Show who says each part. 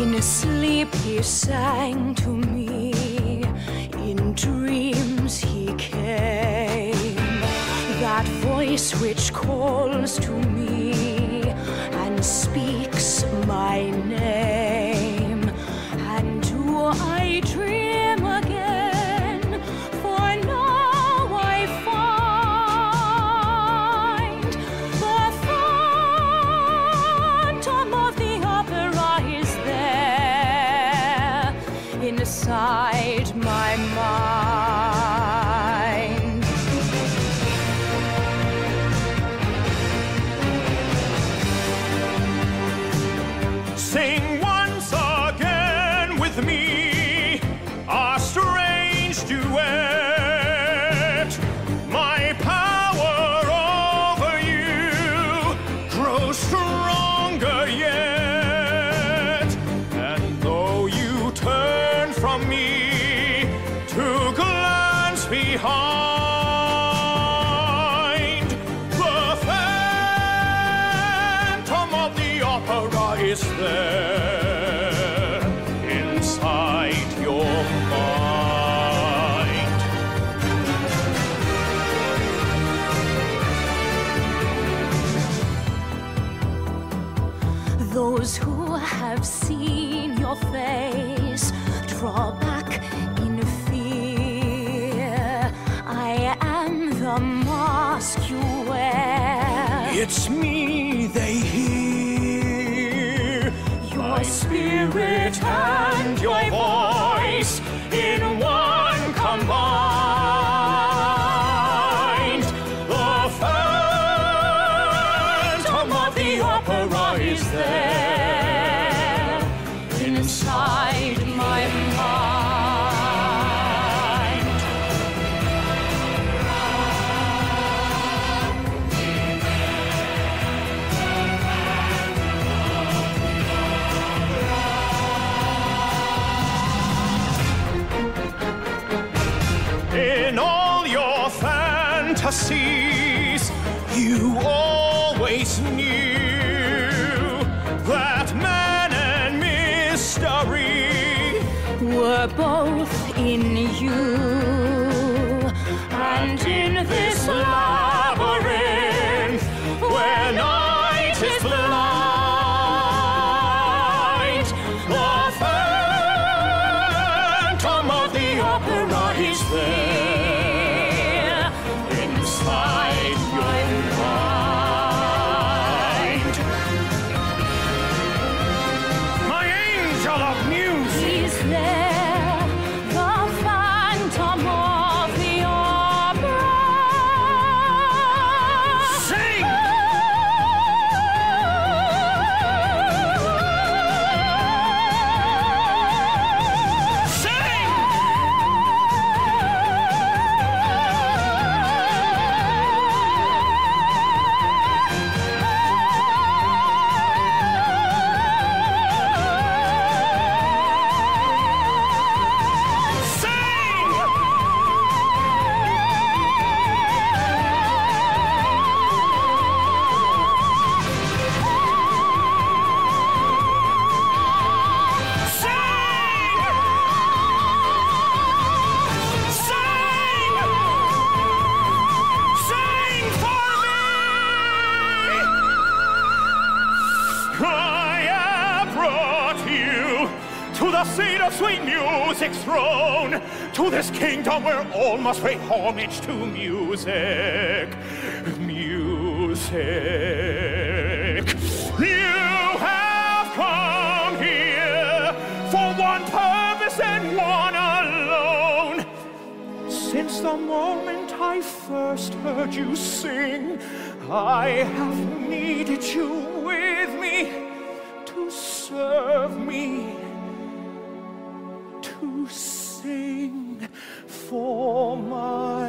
Speaker 1: In sleep he sang to me, in dreams he came. That voice which calls to me and speaks my name.
Speaker 2: A strange duet. My power over you grows stronger yet. And though you turn from me to glance behind,
Speaker 1: Those who have seen your face draw back in fear. I am the mask you wear.
Speaker 2: It's me they hear.
Speaker 1: Your
Speaker 2: spirit and your voice in one combined. Fantasies, you always knew that man and mystery
Speaker 1: were both in you.
Speaker 2: And in this labyrinth, of music.
Speaker 1: the
Speaker 2: seat of sweet music throne to this kingdom where all must pay homage to music. Music. You have come here for one purpose and one alone. Since the moment I first heard you sing, I have needed you with me to serve me sing for my